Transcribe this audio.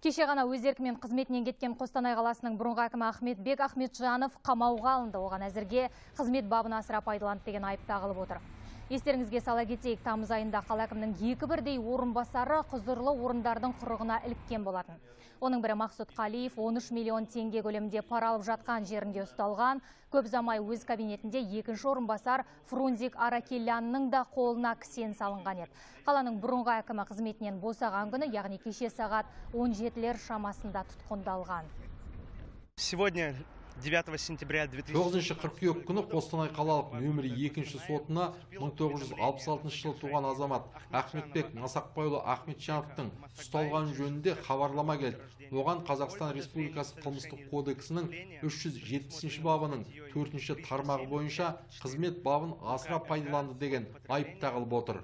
Кеше ғана өз еркімен қызметінен кеткен Қостанай қаласының бұрынғы әкімі Ахметбек Ахметжанов қамауға алынды. Оған әзірге қызмет бабын асыра пайдаланды деген айып тағылып отыр. Естеріңізге сала кетейік, тамыз айында қала әкімінің екі бірдей орынбасары құзырлы орындардың құрығына іліккен болатын. Оның бірі Мақсұт Қалиев 13 миллион теңге көлемінде пара алып жатқан жерінде ұсталған. Көп замай өз кабинетінде екінші орынбасар Фрунзик Аракелянның да қолына кісен салынған еді. Қаланың бұрынғы әкімі қызметінен босаған күні, яғни кеше сағат 17-лер шамасында тұтқындалған. Сегодня 9 сентября 2000 9 қыркүйек күні Қостанай қалалық нөмірі екінші сотына 1966 жылы туған азамат Ахметбек Масақбайұлы Ахметжановтың ұсталған жөнінде хабарлама келді. Оған Қазақстан Республикасы қылмыстық кодексінің 370 бабының 4 тармағы бойынша қызмет бабын асыра пайдаланды деген айып тағылып отыр.